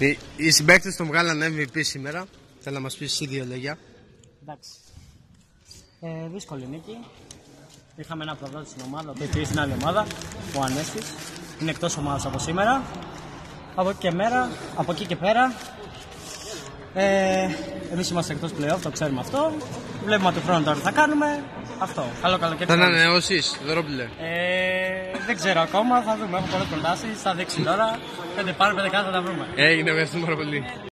Οι, οι συμπαίκτες τον βγάλαν MVP σήμερα. Θέλω να μας πεις εσύ δύο λόγια. Εντάξει. Ε, δύσκολη νίκη. Είχαμε ένα προδότη στην ομάδα, που έχει στην άλλη ομάδα, ο Ανέστης. Είναι εκτός ομάδας από σήμερα. Από εκεί και, μέρα, από εκεί και πέρα, ε, εμείς είμαστε εκτός playoff, το ξέρουμε αυτό. Βλέπουμε του χρόνου τώρα τι θα κάνουμε. Αυτό. Καλό καλοκαίρι. Θα ανανεώσεις, Δωρόπουλε. Ε, δεν ξέρω ακόμα, θα δούμε. Έχω πολλές προτάσεις, θα δείξει τώρα. Πέντε πάρει, πέντε κάτω θα τα βρούμε. Έγινε, ευχαριστούμε πάρα πολύ.